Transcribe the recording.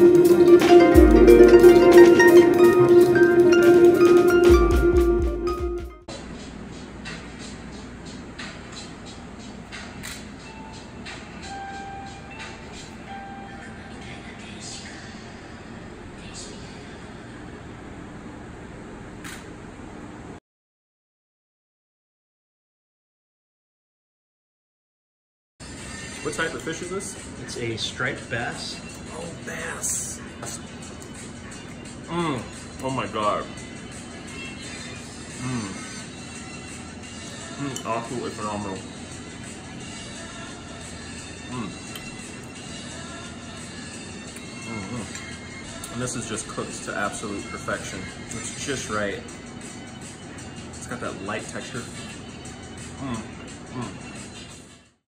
What type of fish is this? It's a striped bass. Oh, bass. Mmm. Oh my god. Mmm. Mmm, absolutely phenomenal. Mmm. Mm-hmm. And this is just cooked to absolute perfection. It's just right. It's got that light texture. Mmm. Mmm.